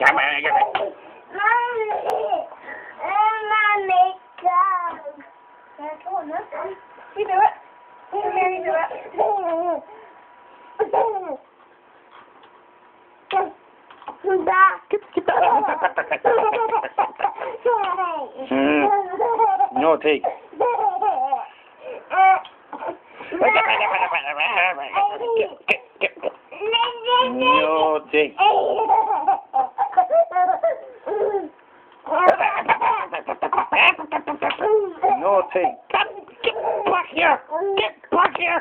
chả mẹ get it. Mommy, come. Yeah, come on then. Do it. Come do it. Get, get Hmm. No, take. No, take. No. Get, get back here. Get back here.